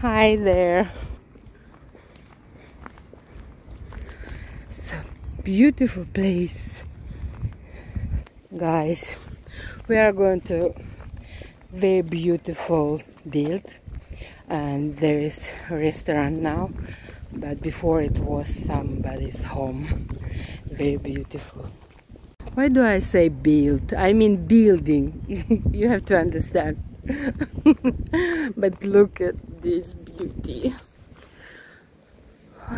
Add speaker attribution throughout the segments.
Speaker 1: Hi there. It's a beautiful place. Guys, we are going to very beautiful build. And there is a restaurant now but before it was somebody's home. Very beautiful. Why do I say build? I mean building. You have to understand. But look at this beauty.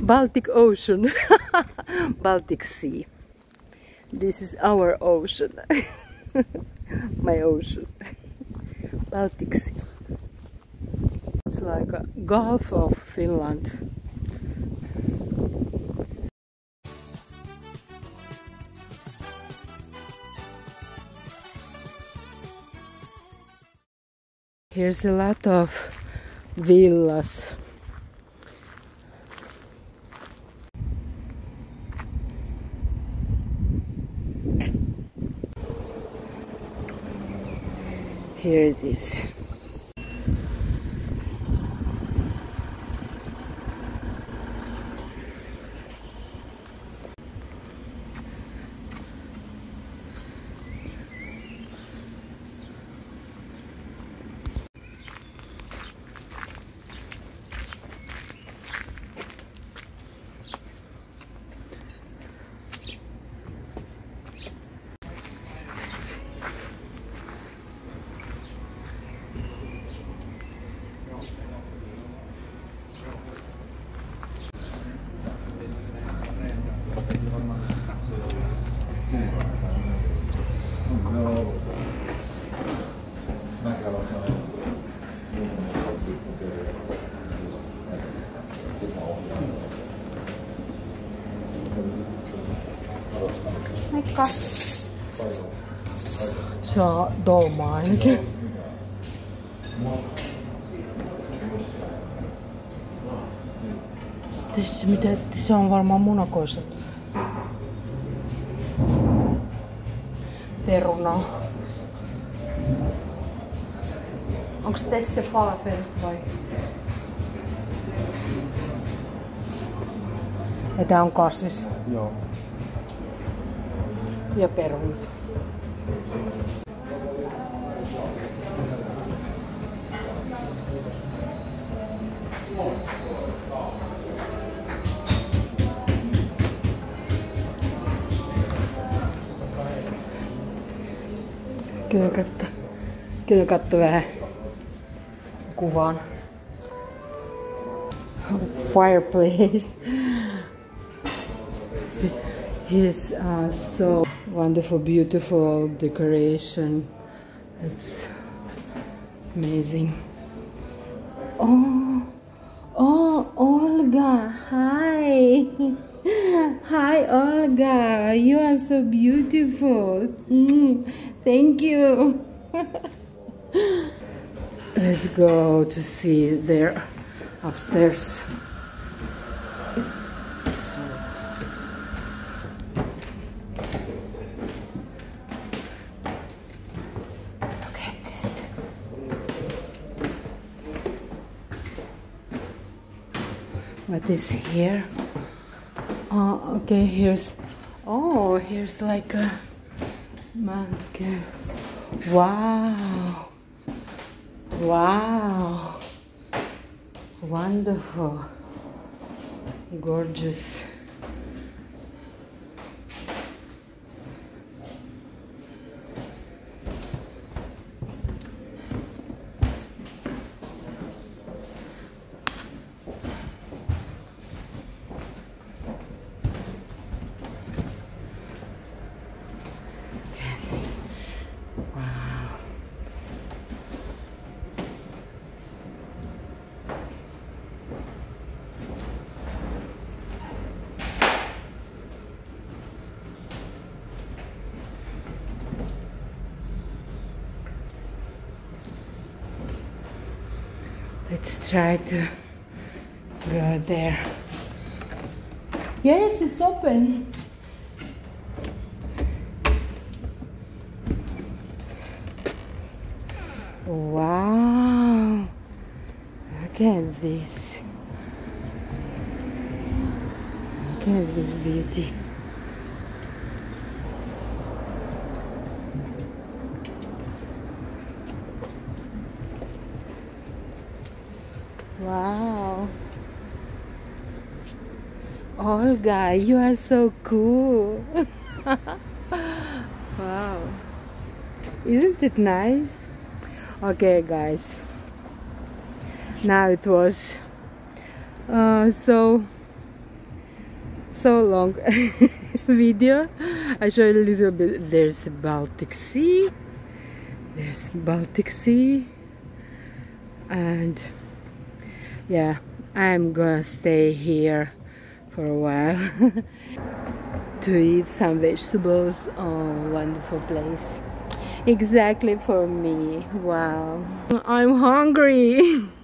Speaker 1: Baltic Ocean. Baltic Sea. This is our ocean. My ocean. Baltic Sea. It's like a Gulf of Finland Here's a lot of villas. Here it is. Moikka. Saa dolmaa ainakin. Tässä mitä, se on varmaan munakoista. Perunaa. Onko tässä falafelit vai? Ja tää on kasvis.
Speaker 2: Joo.
Speaker 1: Ja perunat. Kyllä katso. Kyllä katso vähän kuvaan. Fireplace. Here's uh, so wonderful, beautiful decoration. It's amazing. Oh, oh, Olga, hi. Hi, Olga. You are so beautiful. Mm, thank you. Let's go to see there upstairs. What is here? Oh, okay, here's. Oh, here's like a. A wow. Wow. Wonderful. Gorgeous. Wow. Let's try to go there. Yes, it's open. Wow! Look at this. Look at this beauty. Wow. Olga, you are so cool. wow. Isn't it nice? Okay, guys. Now it was uh, so so long video. I show you a little bit. There's Baltic Sea. There's Baltic Sea and yeah I'm gonna stay here for a while. To eat some vegetables oh wonderful place. Exactly for me. Wow. I'm hungry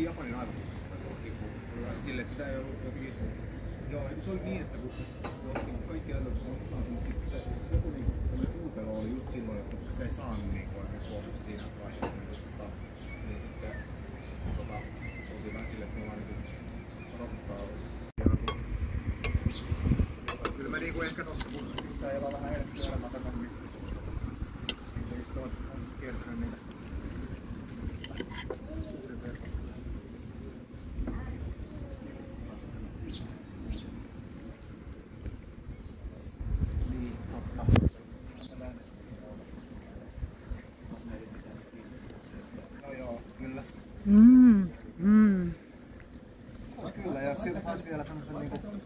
Speaker 2: Japanin aivokunnassa taisi olla kipu. Silleen, että sitä ei ollut jotenkin... Joo, eikö se oli niin, että kun niin kaikki ajatellut, että otetaan sen, mutta sitten joku niin tämmöinen puupelo oli just silloin, että sitä ei saanut niin oikein Suomesta siinä vaiheessa. Niin, tota, niin että tota, oltiin vähän silleen, että me vaan niin kuin odottaa. Kyllä mä niin kuin ehkä tossa, kun sitä ei vaan vähän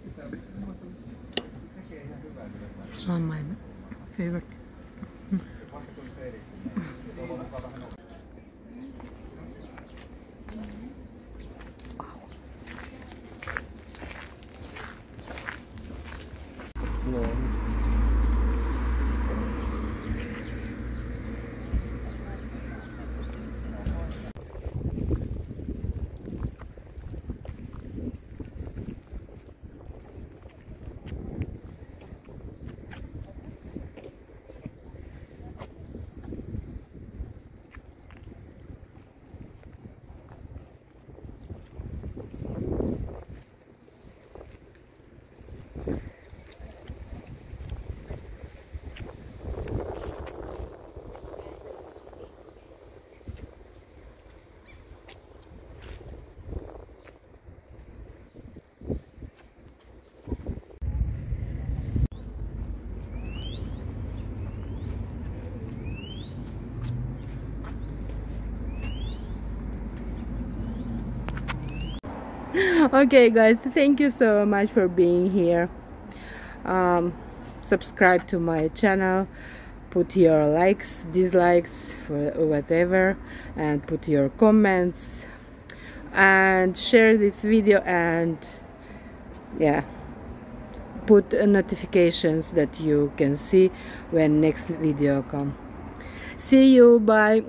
Speaker 2: niinku...
Speaker 1: Oh my favorite okay guys thank you so much for being here. Um, subscribe to my channel put your likes dislikes for whatever and put your comments and share this video and yeah put notifications that you can see when next video come. See you bye